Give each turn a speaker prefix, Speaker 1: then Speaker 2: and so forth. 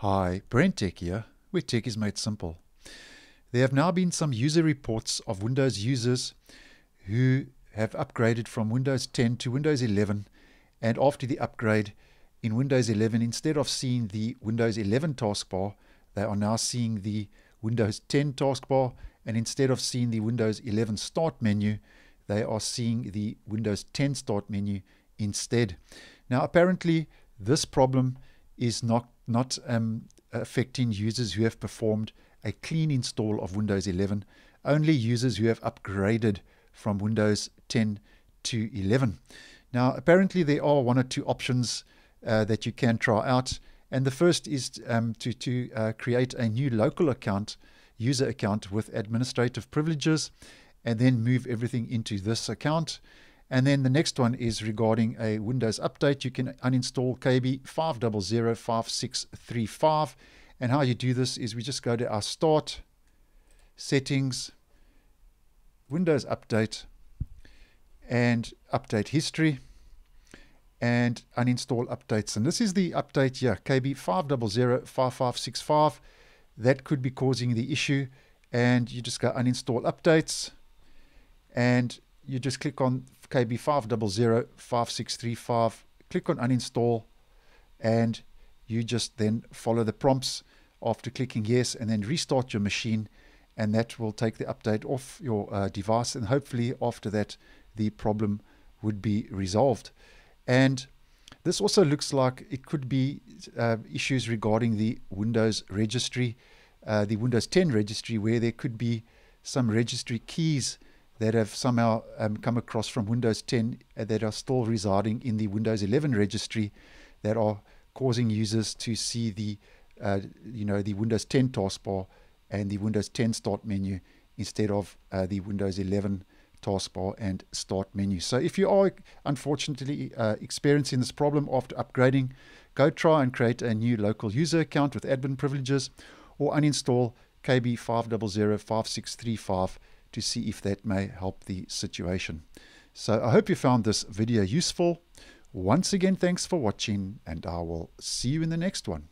Speaker 1: Hi, BrenTech here, where tech is made simple. There have now been some user reports of Windows users who have upgraded from Windows 10 to Windows 11, and after the upgrade in Windows 11, instead of seeing the Windows 11 taskbar, they are now seeing the Windows 10 taskbar, and instead of seeing the Windows 11 start menu, they are seeing the Windows 10 start menu instead. Now, apparently, this problem is not not um, affecting users who have performed a clean install of Windows 11, only users who have upgraded from Windows 10 to 11. Now, apparently, there are one or two options uh, that you can try out. And the first is um, to, to uh, create a new local account, user account with administrative privileges, and then move everything into this account. And then the next one is regarding a Windows update. You can uninstall KB 5005635. And how you do this is we just go to our Start, Settings, Windows Update, and Update History, and uninstall updates. And this is the update here, KB 5005565. That could be causing the issue. And you just go uninstall updates, and you just click on KB5005635, click on uninstall, and you just then follow the prompts after clicking yes, and then restart your machine, and that will take the update off your uh, device, and hopefully after that the problem would be resolved. And this also looks like it could be uh, issues regarding the Windows registry, uh, the Windows 10 registry, where there could be some registry keys that have somehow um, come across from Windows 10 uh, that are still residing in the Windows 11 registry that are causing users to see the uh, you know the Windows 10 taskbar and the Windows 10 start menu instead of uh, the Windows 11 taskbar and start menu. So if you are unfortunately uh, experiencing this problem after upgrading, go try and create a new local user account with admin privileges or uninstall KB 5005635 to see if that may help the situation. So I hope you found this video useful. Once again, thanks for watching, and I will see you in the next one.